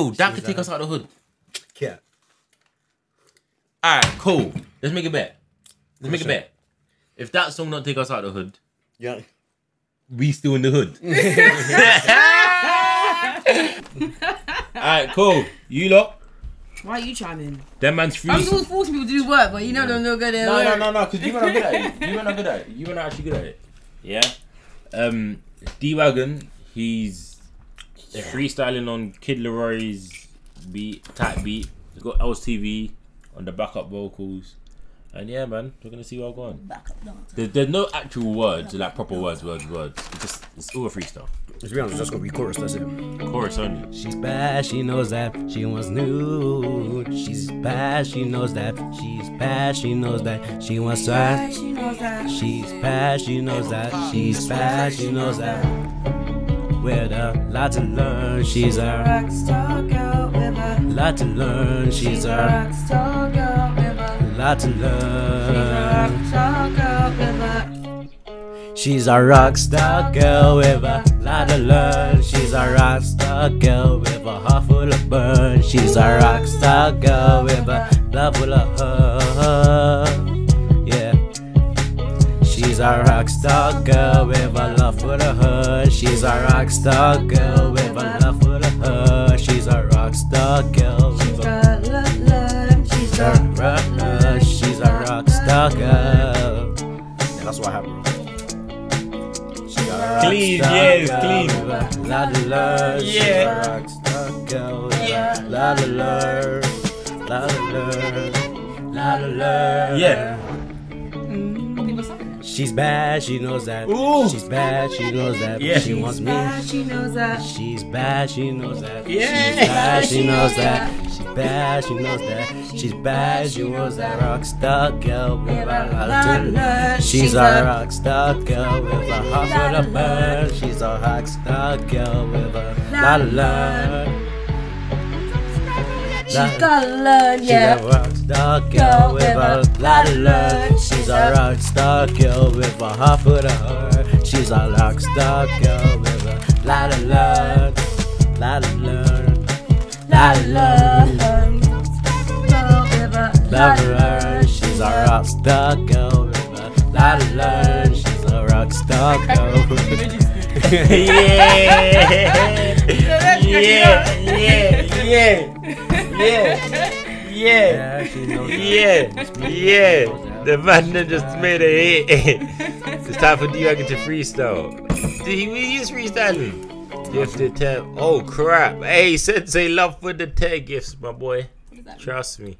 Yo, that could take us out of the hood. Yeah. Alright, cool. Let's make a bet. Let's make a bet. If that song don't take us out of the hood, Yeah. we still in the hood. Alright, cool. You lot, Why are you chiming? that man's free. I'm always forcing people to do work, but you know they're not good at No, work. no, no, no, because you were not good at it. You were not good at it. You were not actually good at it. Yeah. Um, Deewagon, he's freestyling on Kid Laroi's beat, type beat. He's got Ellz TV on the backup vocals. And yeah, man, we're gonna see where going. Back going. dance. There, there's no actual words, like proper words, words, words. It's just it's all a freestyle. Let's be honest, that's gonna be chorus, that's it. Chorus only. She's bad, she knows that. She wants new. She's bad, she knows that. She's bad, she knows that. She wants that. She knows that. She's bad, she knows that. She's bad, she knows that. With a lot to learn, she's a Rockstar girl with a lot to learn. She's a rockstar girl with a lot to learn. rockstar girl with a She's a rock star girl with a lot to learn. She's a rock star girl with a heart full of burn. She's a rock star girl with a love full of hurt. Yeah. She's a rock star girl with a love for the hood. She's a rock star girl with a love for the hood. She's a rock star girl with a got love, love. She's a rock, rock- she's a rock star girl. Yeah, that's what happened. Clean, yes, clean. La la la, Yeah. rockstar girl. La la la, la la la, la la la. Yeah. She's bad, she knows that. Ooh. She's bad, she knows that. Yeah. She wants me. She knows that. She's bad, she knows that. Yeah. She's bad, she knows that. She's bad, she knows that. She's bad, she knows that. Rockstar girl with a lot of to- She's a rock star girl with a heart full of burn. She's a rock star girl with a la la la. She gotta learn, yeah. She's a rock star girl with a la la la. She's a rock star girl with a heart full of hurt. She's a rock star girl with a la la. La la la. Girl with a La la la. She's a rock star girl with a la la la. She's a rock star girl. yeah. yeah, yeah, yeah, yeah, yeah, Yeah, she knows that. yeah. The man just made a hit. it's time for Deewagon to freestyle. Did he really use freestyling? Gift the ten. Oh crap! Hey, Sensei, love for the ten gifts, my boy. Trust me.